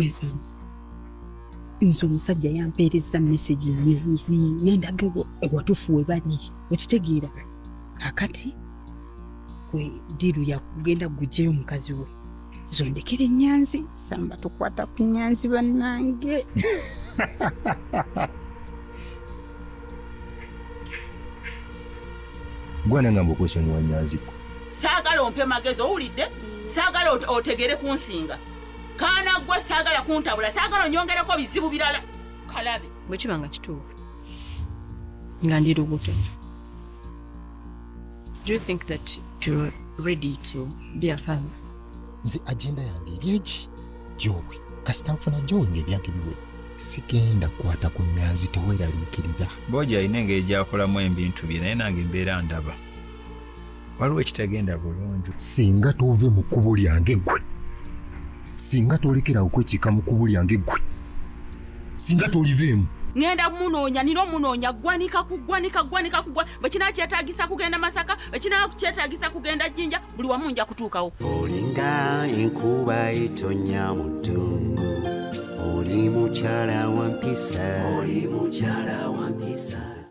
gwezamu nze omusajja yampeereza mesagi nyanzi nendaga ewatufu we bali okitegeera. Kakati kwe diru yakugenda gugyeyo mukazi we zondekere enyanzi samba tukwata ku nyanzi bannange. Gwana ngamba okwesonyiwa nyanziko saagala ompe magezi owulidde? Saagala ote- otegere kunsinga kaana gwe saagala kuntabula saagala onyongereko bizibu birala. Kalabe. Bwe kiba nga kituufu. Nga ndi lubuto. Do you think that you're ready to be a father? Nze agenda yange eri eki? Gyowe kasita nfuna gyowe ngaebyange biwe. Sigenda kukwata ku nyanzi teweeraliikirira booja alina engeri gyakolamu ebintu bye naye nange embeera ndaba. Waliwo ekitagenda bulungi. Singa tove mu kkubo lyange ggwe singa tolekerawo kwekiika mu kkubo lyange ggwe singa toliveemu. Ŋŋenda munoonya nina omunoonya ggwanika ku ggwanika ggwanika ku ggwa bwe kinakyetagisa kugenda masaka bwe kinakyetagisa kugenda jjinja buli wamu nja kutuukawo. Olinga enkuba etonya mu ddungu oli mukyala wa mpisa. Oli mukyala wa mpisa